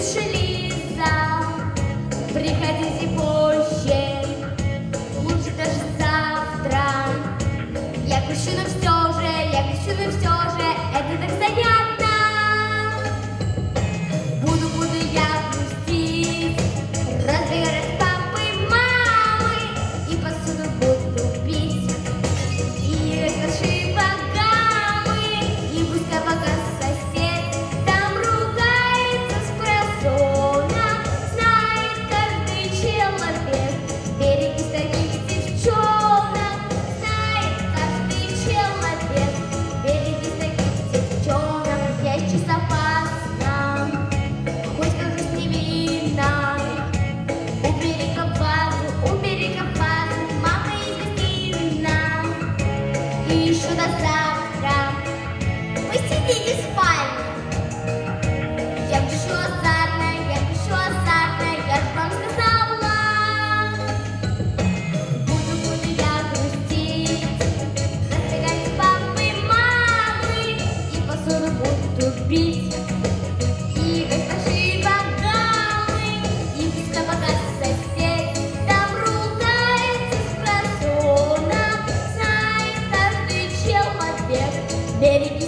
Actually афишу на завтра. Пусть сидите в спальне. Я пишу азартно, я пишу азартно, я ж вам сказала. Буду, буду я грустить, за папы, мамы, и посуду буду бить. baby